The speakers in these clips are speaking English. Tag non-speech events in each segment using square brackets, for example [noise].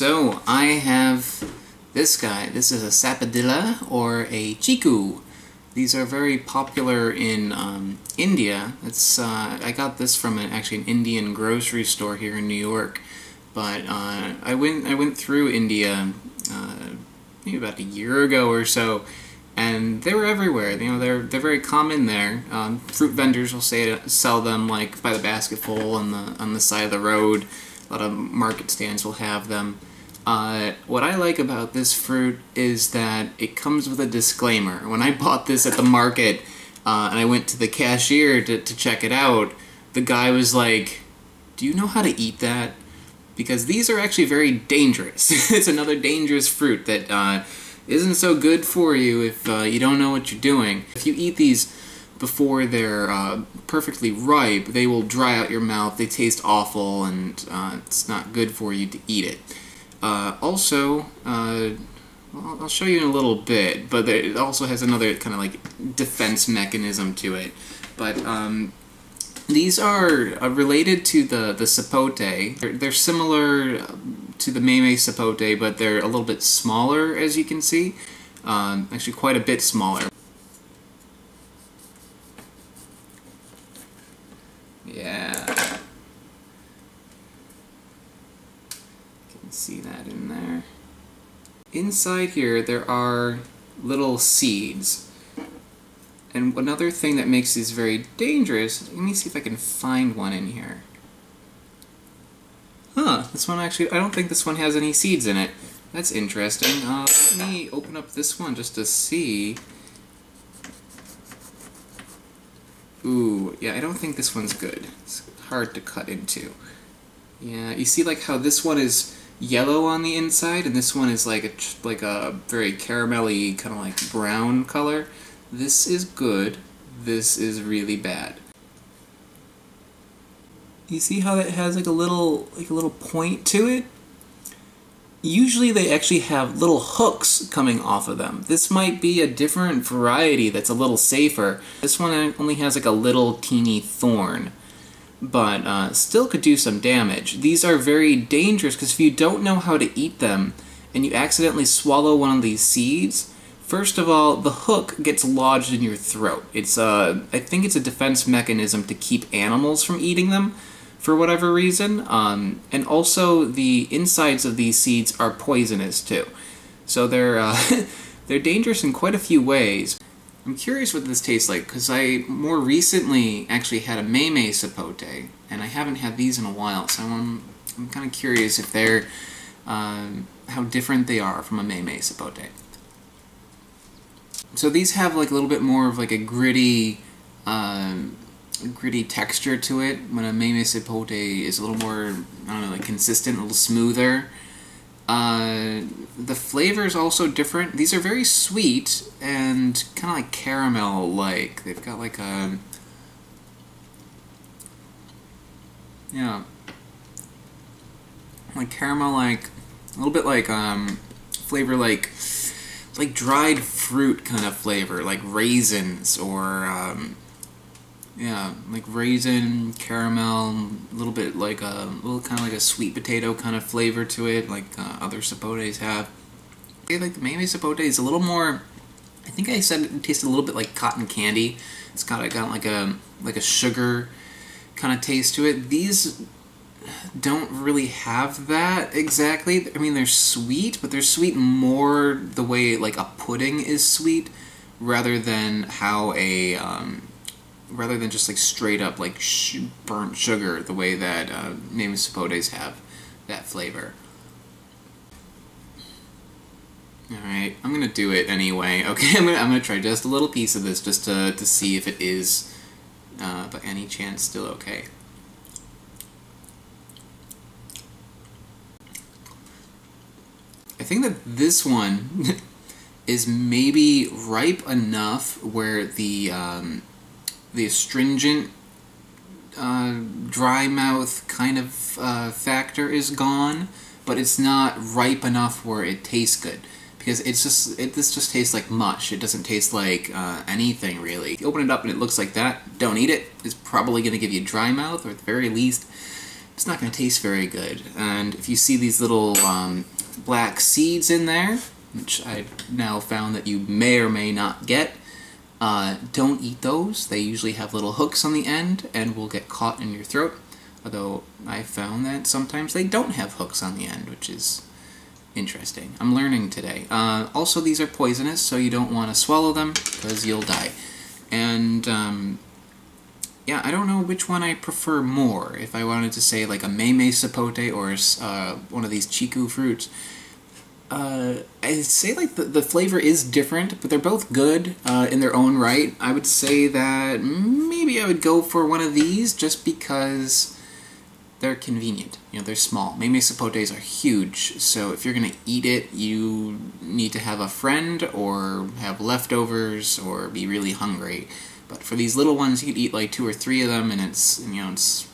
So I have this guy. This is a sapodilla or a chiku. These are very popular in um, India. It's uh, I got this from an, actually an Indian grocery store here in New York. But uh, I went I went through India uh, maybe about a year ago or so, and they were everywhere. You know, they're they're very common there. Um, fruit vendors will say sell them like by the basketful on the on the side of the road. A lot of market stands will have them. Uh, what I like about this fruit is that it comes with a disclaimer. When I bought this at the market uh, and I went to the cashier to, to check it out, the guy was like, Do you know how to eat that? Because these are actually very dangerous. [laughs] it's another dangerous fruit that uh, not so good for you if uh, you don't know what you're doing. If you eat these before they're uh, perfectly ripe, they will dry out your mouth, they taste awful, and uh, it's not good for you to eat it. Uh, also, uh, I'll show you in a little bit, but it also has another kind of like defense mechanism to it. But um, these are uh, related to the, the sapote. They're, they're similar to the mamey sapote, but they're a little bit smaller, as you can see. Um, actually, quite a bit smaller. Yeah. See that in there. Inside here there are little seeds. And another thing that makes these very dangerous, let me see if I can find one in here. Huh, this one actually, I don't think this one has any seeds in it. That's interesting. Uh, let me open up this one just to see. Ooh, yeah, I don't think this one's good. It's hard to cut into. Yeah, you see like how this one is yellow on the inside, and this one is like a like a very caramelly kind of like brown color. This is good. This is really bad. You see how it has like a little like a little point to it? Usually they actually have little hooks coming off of them. This might be a different variety that's a little safer. This one only has like a little teeny thorn but uh, still could do some damage. These are very dangerous because if you don't know how to eat them and you accidentally swallow one of these seeds, first of all, the hook gets lodged in your throat. It's a, uh, I think it's a defense mechanism to keep animals from eating them for whatever reason. Um, and also, the insides of these seeds are poisonous too. So they're uh, [laughs] they're dangerous in quite a few ways. I'm curious what this tastes like, because I more recently actually had a mamey Sapote, and I haven't had these in a while, so I'm, I'm kind of curious if they're, um, how different they are from a mamey Sapote. So these have like a little bit more of like a gritty, um, gritty texture to it, when a mamey Sapote is a little more, I don't know, like consistent, a little smoother. Uh, the flavor is also different. These are very sweet and kind of like caramel-like. They've got like a... Yeah. Like caramel-like, a little bit like, um, flavor like, like dried fruit kind of flavor, like raisins or, um, yeah, like raisin, caramel, a little bit like a little kind of like a sweet potato kind of flavor to it, like uh, other sapotes have. I like the mamey sapote is a little more. I think I said it tasted a little bit like cotton candy. It's got got like a like a sugar kind of taste to it. These don't really have that exactly. I mean, they're sweet, but they're sweet more the way like a pudding is sweet, rather than how a um, rather than just like straight up like burnt sugar the way that uh, sapotes have that flavor. Alright, I'm gonna do it anyway. [laughs] Okay, I'm gonna, I'm gonna try just a little piece of this just to, to see if it is, uh, by any chance, still okay. I think that this one [laughs] is maybe ripe enough where the um, the astringent uh, dry mouth kind of uh, factor is gone, but it's not ripe enough where it tastes good. Because it's just, it, this just tastes like mush. It doesn't taste like uh, anything really. If you open it up and it looks like that, don't eat it. It's probably going to give you dry mouth, or at the very least, it's not going to taste very good. And if you see these little um, black seeds in there, which I've now found that you may or may not get, uh, don't eat those. They usually have little hooks on the end and will get caught in your throat. Although I found that sometimes they don't have hooks on the end, which is interesting. I'm learning today. Uh, also, these are poisonous, so you don't want to swallow them because you'll die. And um, yeah, I don't know which one I prefer more. If I wanted to say like a mamey sapote or uh, one of these chiku fruits. Uh, I'd say like the, the flavor is different, but they're both good uh, in their own right. I would say that maybe I would go for one of these just because they're convenient. You know, they're small. Mamey sapotes are huge, so if you're to eat it, you need to have a friend or have leftovers or be really hungry. But for these little ones, you could eat like two or three of them, and it's you know it's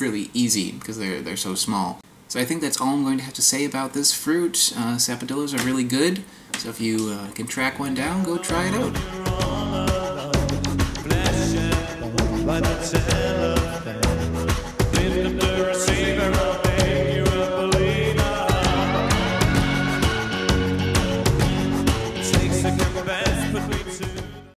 really easy because they're they're so small. So I think that's all I'm going to have to say about this fruit. Uh, are really good, so if you uh, can track one down, go try it out.